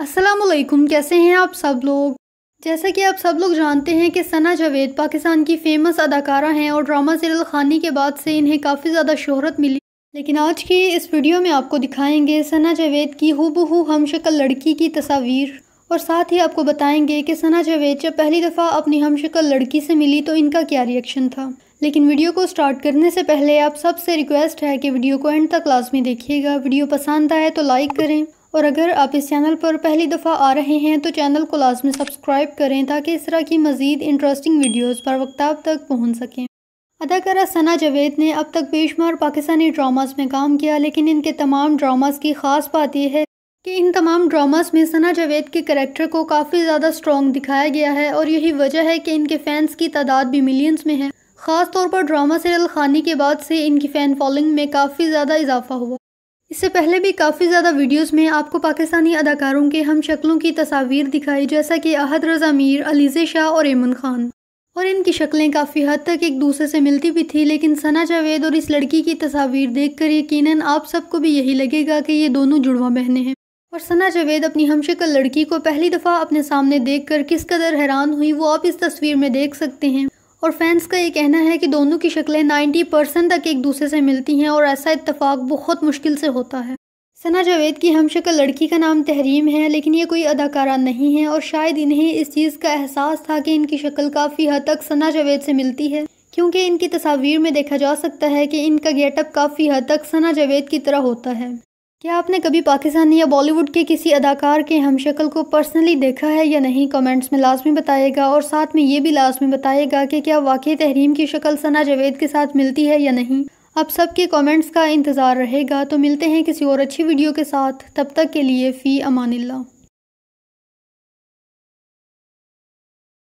असलकुम कैसे हैं आप सब लोग? जैसा कि आप सब लोग जानते हैं कि सना जावेद पाकिस्तान की फ़ेमस अदाकारा हैं और ड्रामा सीरियल खानी के बाद से इन्हें काफ़ी ज़्यादा शोहरत मिली। लेकिन आज की इस वीडियो में आपको दिखाएँगे सना जावेद की हु बहू हम शक्ल लड़की की तस्वीर। और साथ ही आपको बताएँगे कि सना जावेद जब पहली दफ़ा अपनी हम शक्ल लड़की से मिली तो इनका क्या रिएक्शन था। लेकिन वीडियो को स्टार्ट करने से पहले आप सबसे रिक्वेस्ट है कि वीडियो को एंड तक लाजमी देखिएगा। वीडियो पसंद आए तो लाइक करें। और अगर आप इस चैनल पर पहली दफ़ा आ रहे हैं तो चैनल को लाजमी सब्सक्राइब करें ताकि इस तरह की मज़ीद इंटरेस्टिंग वीडियोज़ पर वक्त आप तक पहुँच सकें। अदाकारा सना जावेद ने अब तक बेशुमार पाकिस्तानी ड्रामास में काम किया, लेकिन इनके तमाम ड्रामास की ख़ास बात यह है कि इन तमाम ड्रामास में सना जावेद के करेक्टर को काफ़ी ज़्यादा स्ट्रॉन्ग दिखाया गया है और यही वजह है कि इनके फैंस की तादाद भी मिलियंस में है। ख़ास तौर पर ड्रामा सीरियल खानी के बाद से इनकी फ़ैन फॉलोइंग में काफ़ी ज़्यादा इजाफा हुआ। इससे पहले भी काफ़ी ज़्यादा वीडियोस में आपको पाकिस्तानी अदाकारों के हम शक्लों की तस्वीर दिखाई, जैसा कि अहद रजा मीर अलीज़े शाह और एमन खान। और इनकी शक्लें काफ़ी हद तक एक दूसरे से मिलती भी थी, लेकिन सना जावेद और इस लड़की की तस्वीर देखकर यकीनन आप सबको भी यही लगेगा कि ये दोनों जुड़वा बहनें हैं। और सना जावेद अपनी हमशक्ल लड़की को पहली दफ़ा अपने सामने देखकर किस कदर हैरान हुई, वो आप इस तस्वीर में देख सकते हैं। और फैंस का ये कहना है कि दोनों की शक्लें 90 परसेंट तक एक दूसरे से मिलती हैं और ऐसा इत्तेफाक बहुत मुश्किल से होता है। सना जावेद की हम शक्ल लड़की का नाम तहरीम है, लेकिन ये कोई अदाकारा नहीं है और शायद इन्हें इस चीज़ का एहसास था कि इनकी शक्ल काफ़ी हद तक सना जावेद से मिलती है, क्योंकि इनकी तस्वीर में देखा जा सकता है कि इनका गेटअप काफ़ी हद तक सना जावेद की तरह होता है। क्या आपने कभी पाकिस्तानी या बॉलीवुड के किसी अदाकार के हम शक्ल को पर्सनली देखा है या नहीं? कमेंट्स में लाजमी बताएगा और साथ में ये भी लाजमी बताएगा कि क्या वाकई तहरीम की शक्ल सना जावेद के साथ मिलती है या नहीं? अब सबके कमेंट्स का इंतज़ार रहेगा तो मिलते हैं किसी और अच्छी वीडियो के साथ। तब तक के लिए फ़ी अमानिल्ला